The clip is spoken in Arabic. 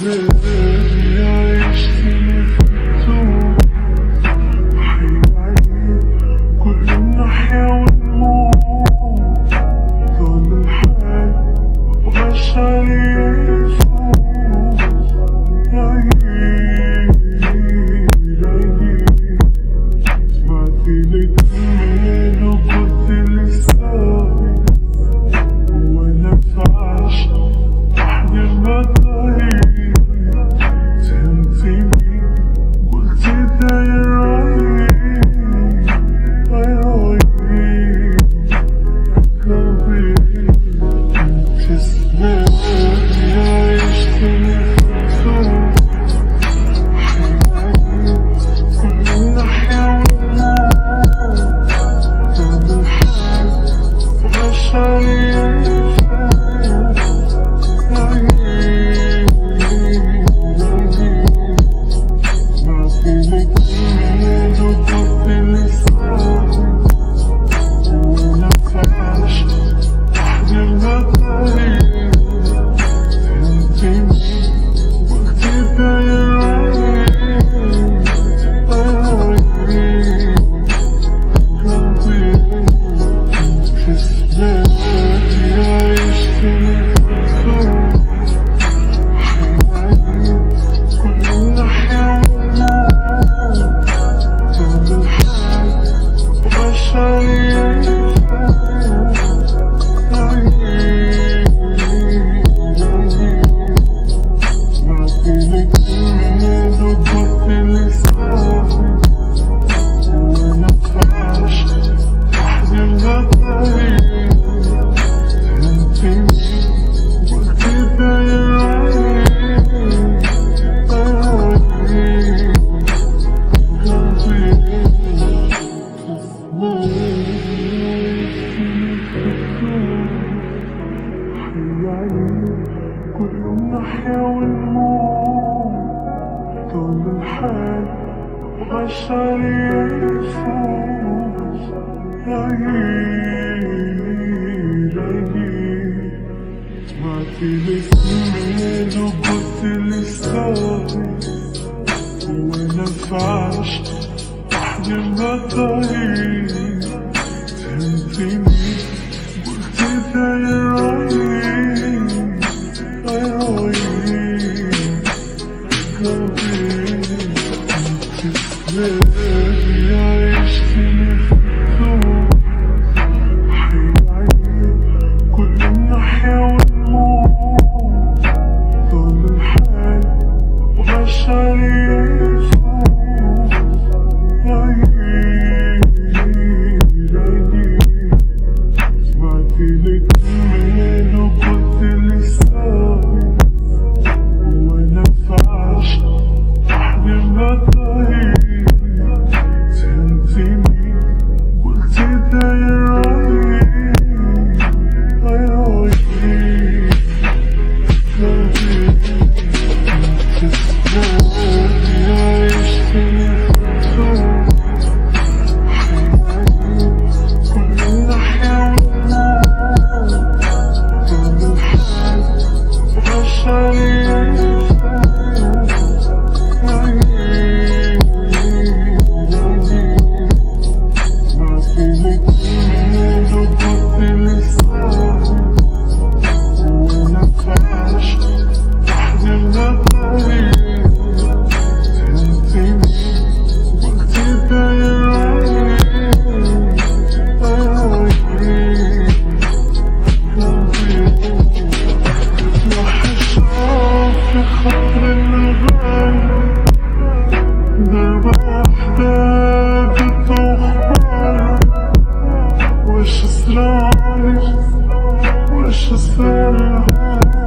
Good. كل الحال وبشر يفوز لي لي سمعت الاسمين وقلت الستوري وأنا في عشق المطاير فهمتني قلت ده يا life, precious little